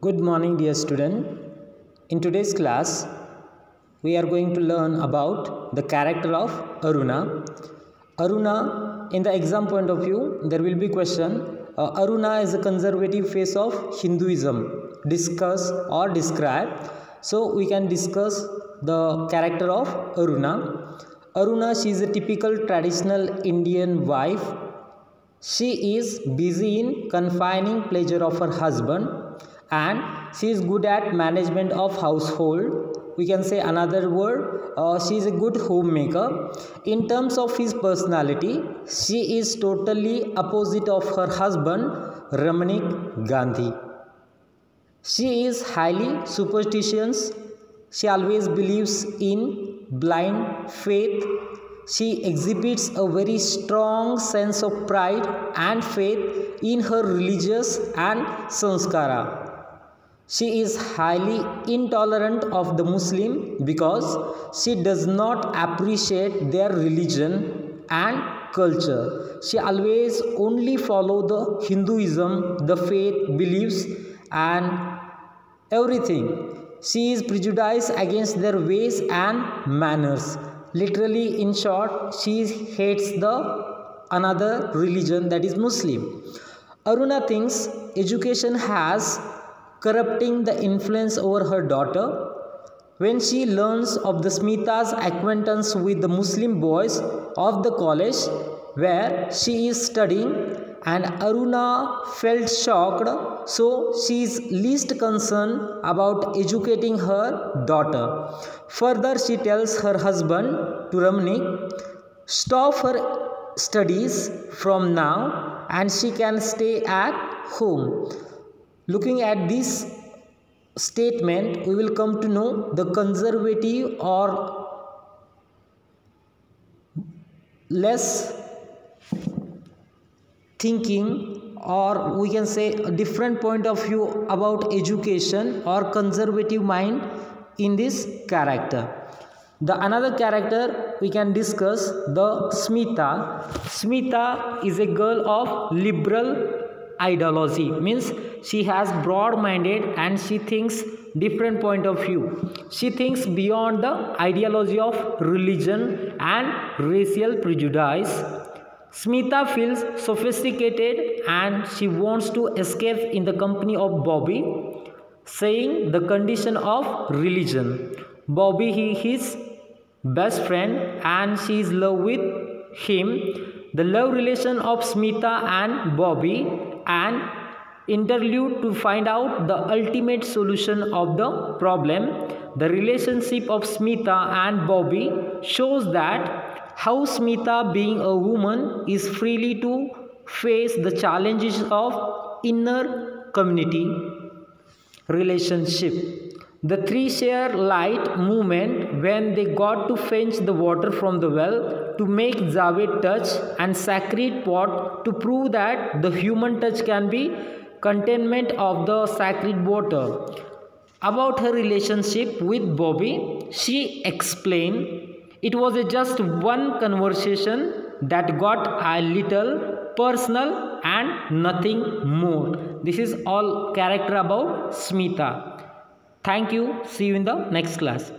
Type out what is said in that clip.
Good morning, dear student. In today's class, we are going to learn about the character of Aruna. Aruna, in the exam point of view, there will be question. Uh, Aruna is a conservative face of Hinduism. Discuss or describe. So we can discuss the character of Aruna. Aruna, she is a typical traditional Indian wife. She is busy in confining pleasure of her husband and she is good at management of household. We can say another word uh, she is a good homemaker. In terms of his personality she is totally opposite of her husband ramanik gandhi. She is highly superstitious. She always believes in blind faith. She exhibits a very strong sense of pride and faith in her religious and sanskara she is highly intolerant of the Muslim because she does not appreciate their religion and culture. She always only follow the Hinduism, the faith, beliefs and everything. She is prejudiced against their ways and manners. Literally in short, she hates the another religion that is Muslim. Aruna thinks education has corrupting the influence over her daughter. When she learns of the Smita's acquaintance with the Muslim boys of the college where she is studying and Aruna felt shocked so she is least concerned about educating her daughter. Further she tells her husband to Ramanik stop her studies from now and she can stay at home looking at this statement we will come to know the conservative or less thinking or we can say a different point of view about education or conservative mind in this character. The another character we can discuss the smita. Smita is a girl of liberal ideology. Means she has broad minded and she thinks different point of view. She thinks beyond the ideology of religion and racial prejudice. Smita feels sophisticated and she wants to escape in the company of bobby saying the condition of religion. Bobby he his best friend and she is love with him. The love relation of smita and bobby and interlude to find out the ultimate solution of the problem. The relationship of Smita and Bobby shows that how Smita being a woman is freely to face the challenges of inner community relationship. The three share light movement when they got to fetch the water from the well to make Javed touch and sacred pot to prove that the human touch can be containment of the sacred water. About her relationship with Bobby, she explained it was just one conversation that got a little personal and nothing more. This is all character about Smita. Thank you. See you in the next class.